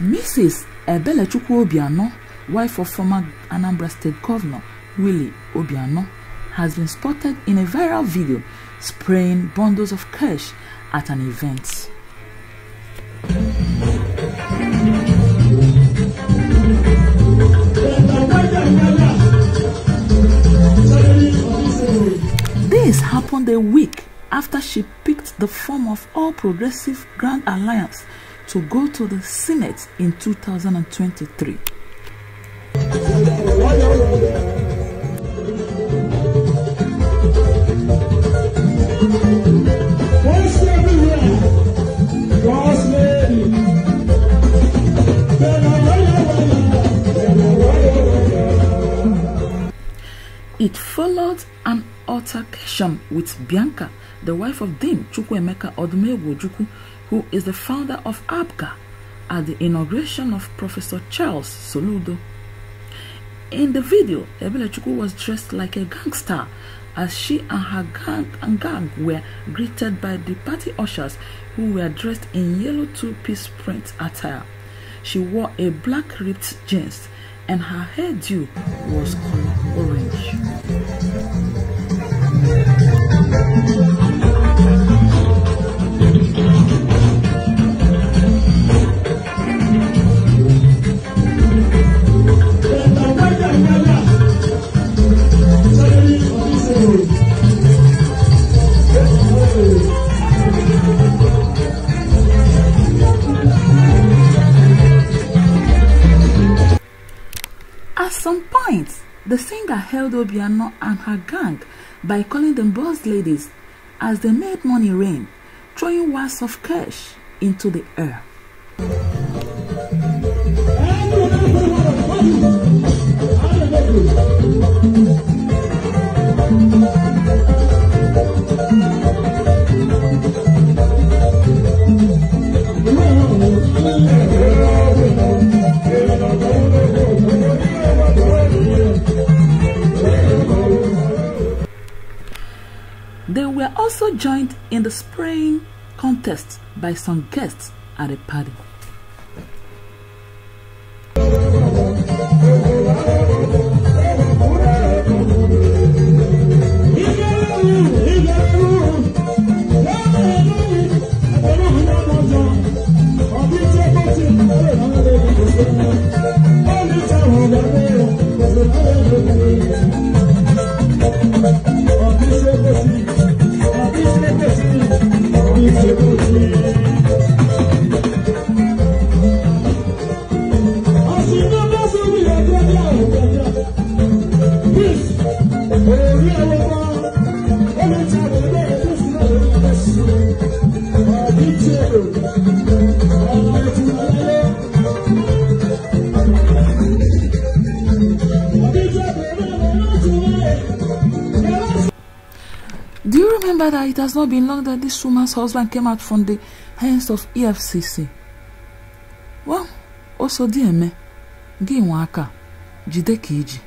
Mrs. Ebelechukwu Obiano, wife of former Anambra State Governor Willie Obiano, has been spotted in a viral video spraying bundles of cash at an event. This happened a week after she picked the form of All Progressive Grand Alliance to go to the Senate in 2023. It followed an altercation with Bianca, the wife of Dim Chukwuemeka Odumegwu Ojukwu, who is the founder of APGA, at the inauguration of Professor Charles Soludo. In the video, Ebelechukwu was dressed like a gangster as she and her gang and gang were greeted by the party ushers who were dressed in yellow two-piece print attire. She wore a black ripped jeans and her hairdo was color orange. Point, the singer held Obiano and her gang by calling them boss ladies as they made money rain, throwing wads of cash into the air. Were also joined in the spraying contest by some guests at a party. Remember that it has not been long that this woman's husband came out from the hands of EFCC? Well, also gị jide ka iji.